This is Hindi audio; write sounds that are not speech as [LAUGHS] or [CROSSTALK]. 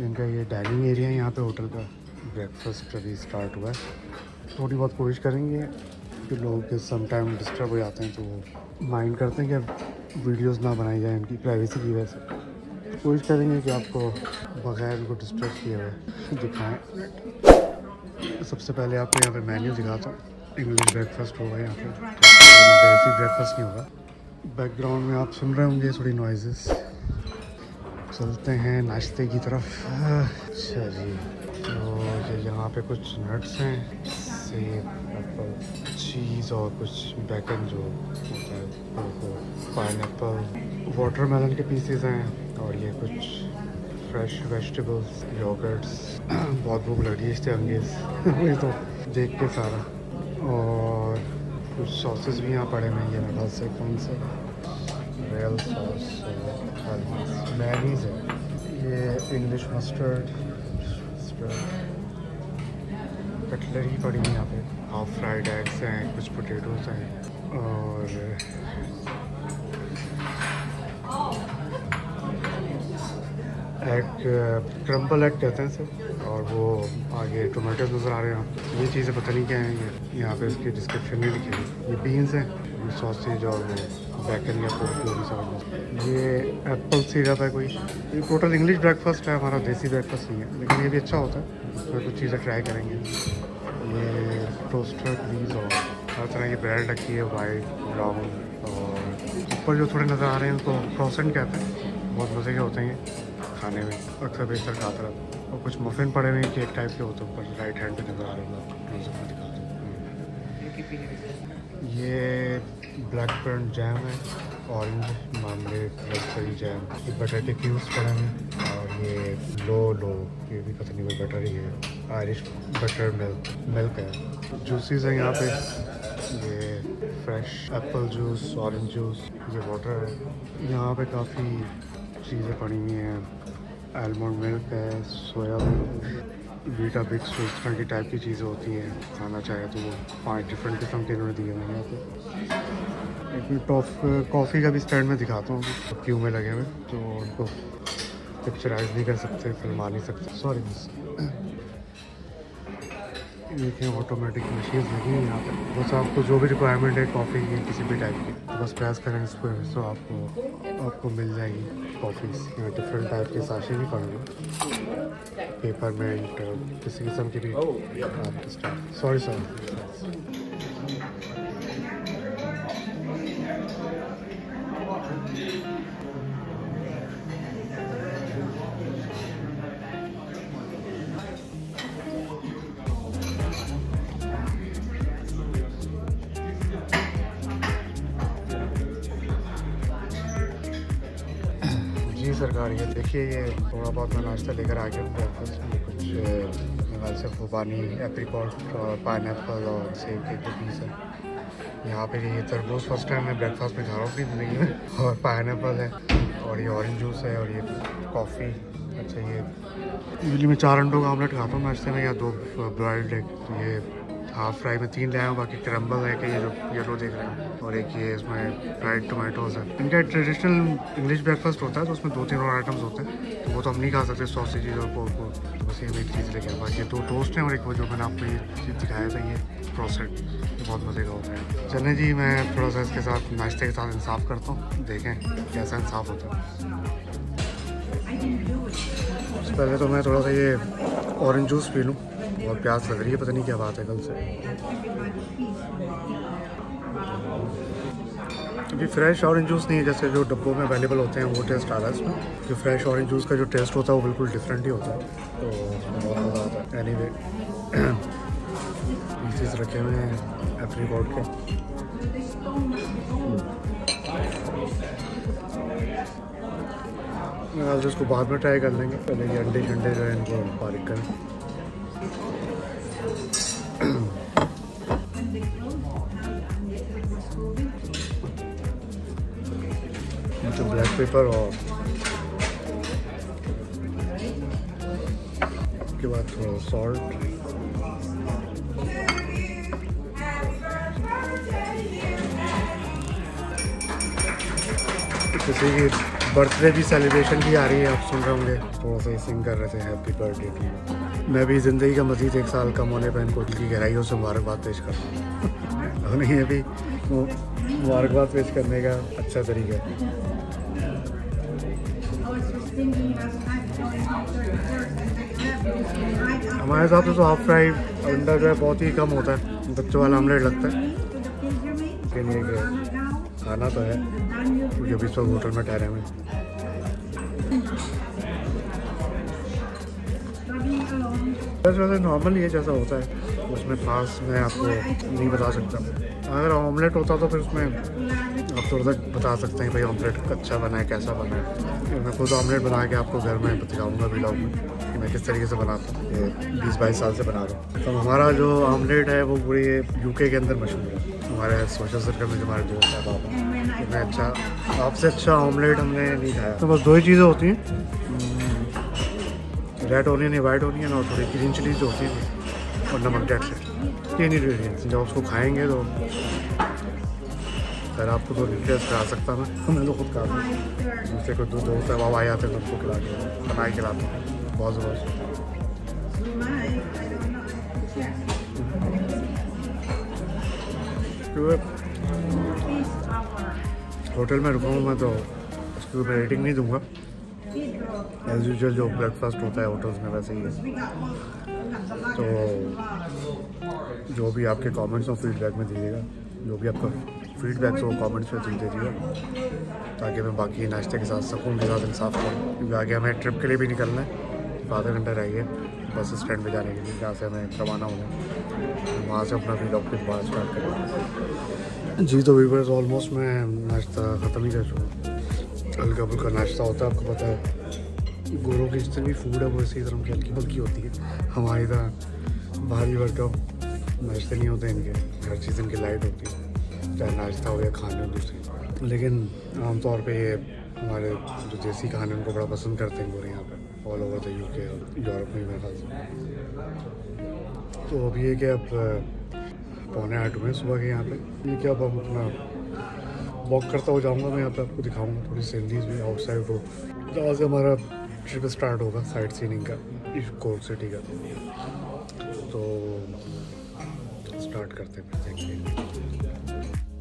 इनका ये डाइनिंग एरिया है, यहाँ पे होटल का ब्रेकफास्ट अभी स्टार्ट हुआ है। थोड़ी बहुत कोशिश करेंगे कि लोग सम टाइम डिस्टर्ब हो जाते हैं तो माइंड करते हैं कि वीडियोस ना बनाई जाए इनकी प्राइवेसी की वजह से। कोशिश करेंगे कि आपको बगैर उनको डिस्टर्ब किए हुए दिखाएँ। सबसे पहले आपको यहाँ पे मेन्यू दिखाता हूँ। इंग्लिश ब्रेकफास्ट होगा यहाँ पे। बेसिक ब्रेकफास्ट नहीं होगा। बैकग्राउंड में आप सुन रहे होंगे थोड़ी नॉइजेस चलते हैं नाश्ते की तरफ़। अच्छा जी तो ये यहाँ पे कुछ नट्स हैं, सेब एप्पल चीज़ और कुछ बैकन जो होता है पाइन एप्पल वाटरमेलन के पीसेस हैं और ये कुछ फ्रेश वेजिटेबल्स योगर्ट्स बहुत भूख लग रही है अंगेज। [LAUGHS] वही तो देख के सारा। और कुछ सॉसेस भी यहाँ पड़े हैं, ये मेरे ख्याल से कौन से? रियल सॉस मैनीज है ये इंग्लिश मस्टर्ड कटलरी पड़ी है यहाँ पे हाफ़ फ्राइड एग्स हैं कुछ पोटैटोस हैं। और एग क्रम्बल एग कहते हैं सर और वो आगे टोमेटो नज़र आ रहे हैं। ये चीज़ें पता नहीं क्या हैं ये यहाँ पे इसकी डिस्क्रिप्शन नहीं लिखी है ये बीन्स हैं। सॉसेज और बैकन या पोर्क भी ये एप्पल सीरप है कोई। ये टोटल इंग्लिश ब्रेकफास्ट है, हमारा देसी ब्रेकफास्ट नहीं है। लेकिन ये भी अच्छा होता है। इसमें कुछ चीज़ें ट्राई करेंगे। ये टोस्टर प्लीज़ और हर तरह की ब्रेड रखी है वाइट ब्राउन और ऊपर जो थोड़े नज़र आ रहे हैं, उनको प्रोसेंट कहते हैं। बहुत मज़े के होते हैं खाने में। अक्सर बेशतर खाता रहता और कुछ मफिन पड़े हुए केक टाइप के होते हैं। ऊपर राइट हैंड पे नज़र आ रहे हैं। ये ब्लैक करंट जैम है ऑरेंज मामलेट रसबेरी जैम ये बटर के क्यूब्स पड़े हैं और ये लो लो ये भी पता नहीं बटर ही है। आयरिश बटर मिल्क मिल्क है। जूसीज है यहाँ पे। ये fresh apple juice orange juice ये वाटर है। यहाँ पे काफ़ी चीज़ें पड़ी हुई हैं। आलमंड मिल्क है सोया वीटा बिक्स तो इस तरह की टाइप की चीज़ें होती हैं, खाना चाहे तो वो पाँच डिफरेंट किस्म के इन्होंने दिए मैंने पे एक टॉफ, कॉफ़ी का भी स्टैंड में दिखाता हूँ, क्यों में लगे हुए तो उनको पिक्चराइज नहीं कर सकते, फिल्मा नहीं सकते। सॉरी देखें ऑटोमेटिक मशीन लगी है यहाँ पे। बस आपको जो भी रिक्वायरमेंट है कॉफ़ी की, किसी भी टाइप की। तो बस प्रेस करें इसको तो आपको आपको मिल जाएगी यहाँ डिफरेंट टाइप के साशे भी पड़ेंगे पेपरमेंट किसी किस्म की भी सॉरी सर सरकार, ये देखिए, ये थोड़ा बहुत मैं नाश्ता लेकर आ गया ब्रेकफास्ट कुछ मेरे से खुबानी एप्रीकॉट और पाइन और सेब के जो पीस है यहाँ पे ये तरबूज फ़र्स्ट टाइम मैं ब्रेकफास्ट में खा रहा हूँ ज़िंदगी में, और पाइन है, और ये ऑरेंज जूस है, और ये कॉफ़ी अच्छा ये। यूजली मैं चार अंडों का ऑमलेट खाता हूँ नाश्ते में, या दो ब्रॉयल्ड एग तो ये हाफ़ फ्राई में तीन ले आया हूँ बाकी क्रम्बल है कि ये जो येलो देख रहे हैं और एक ये इसमें फ्राइड टोमेटोज़ है इनका ट्रेडिशनल इंग्लिश ब्रेकफास्ट होता है तो उसमें दो तीन और आइटम्स होते हैं। तो वो तो हम नहीं खा सकते सॉसेज और पोर्क को तो बस ये एक चीज़ लेके बाकी दो टोस्ट हैं और एक वो जो मैंने आपको ये चीज़ दिखाया था ये प्रोसेट ये बहुत मज़े का होता है। चलें जी मैं थोड़ा सा इसके साथ नाश्ते के साथ इंसाफ करता हूँ। देखें कैसा इंसाफ होता है। पहले तो मैं थोड़ा सा ये ऑरेंज जूस पी लूँ। बहुत प्यास लग रही है, पता नहीं क्या बात है कल से। अभी फ्रेश ऑरेंज जूस नहीं है, जैसे जो डब्बों में अवेलेबल होते हैं, वो टेस्ट आ रहा है इसमें। जो फ्रेश ऑरेंज जूस का जो टेस्ट होता है, वो बिल्कुल डिफरेंट ही होता है। तो बहुत मज़ा आता है। एनी वे पीसेस रखे हुए हैं एप्रीकॉट के। मैं इसको बाद में ट्राई कर लेंगे। पहले ये अंडे शंडे जो है, इनको बारीक करें। To black pepper और उसके बाद थोड़ा सॉल्ट किसी की बर्थडे भी सेलिब्रेशन भी आ रही है, आप सुन रहे होंगे। थोड़ा सा सिंग कर रहे थे हैप्पी बर्थडे की मैं भी ज़िंदगी का मजीद एक साल कम होने पर इनको दिल की गहराइयों से मुबारकबाद पेश कर रहा हूँ [LAUGHS] ये भी मुबारकबाद पेश करने का अच्छा तरीका है। हमारे हिसाब से तो हाफ़ फ्राई अंडा जो है बहुत ही कम होता है बच्चों वाला ऑमलेट लगता है। खाना तो है, क्योंकि भी सब होटल में ठहरे हुए वैसे नॉर्मल ये जैसा होता है, उसमें खास मैं आपको नहीं बता सकता। अगर ऑमलेट होता तो फिर उसमें आप थोड़ा सा बता सकते हैं भाई ऑमलेट अच्छा बना है कैसा बना है? मैं खुद ऑमलेट बना के आपको घर में दिखाऊँगा ब्लॉग में कि मैं किस तरीके से बनाता हूँ। ये बीस बाईस साल से बना रहा हूँ। तो हमारा जो ऑमलेट है वो पूरे यूके के अंदर मशहूर है। हमारे सोशल सर्कल में जो हमारे दोस्त है बाबा इतना अच्छा आपसे अच्छा ऑमलेट हमने नहीं खाया। तो बस दो ही चीज़ें होती हैं। रेड ओनियन या वाइट ओनियन और थोड़ी ग्रीन चिलीज जो होती है और नमक डेट से तीन इंग्रीडियंट्स जब उसको खाएँगे तो खैर आपको तो डिटेल्स करा सकता मैं मैं तो खुद खाता हूँ मुझसे कोई दूध दोस्त है बाबा आ जाते हैं तो उनको खिला के बना के खिलाता हूँ बहुत क्योंकि होटल में रुका हूँ मैं तो उसकी मैं रेटिंग नहीं दूँगा। एज यूजल जो ब्रेकफास्ट होता है होटल्स में वैसे ही है। तो जो भी आपके कमेंट्स हो फीडबैक में दीजिएगा। जो भी आपका फीडबैक हो कमेंट्स में दे दीजिएगा। ताकि मैं बाकी नाश्ते के साथ सकून के साथ इंसाफ करूँ क्योंकि आगे हमें ट्रिप के लिए भी निकलना है। आधा घंटा रहिए, बस स्टैंड पे जाने के लिए, जहाँ से हमें रवाना होना है। वहाँ से अपना व्लॉग फिर दोबारा स्टार्ट करेंगे। जी तो वीवर्स ऑलमोस्ट मैं नाश्ता ख़त्म ही कर चुका हूँ। हल्का फुल्का नाश्ता होता है, आपको पता है, गोरों की जितनी भी फ़ूड है, वो इसी तरह की हल्की फुल्की होती है। हमारी तरह भारी भरकम नाश्ते नहीं होते इनके, हर चीज़ इनकी लाइट होती है, चाहे नाश्ता हो या खाने दूसरी। लेकिन आमतौर पर ये हमारे जो देसी खाने उनको बड़ा पसंद करते हैं गोरे यहाँ पर all over the U K Europe में मेरे ख्याल तो अब ये कि अब पौने आठ हुए सुबह के यहाँ पे। ये क्या अब अपना वॉक करता हुआ जाऊँगा, मैं यहाँ पे आपको दिखाऊँगा थोड़ी सीनरीज भी आउटसाइड हो जहाँ से हमारा ट्रिप स्टार्ट होगा साइड सीनिंग का इस कोल सिटी का। तो स्टार्ट करते हैं फिर देखिए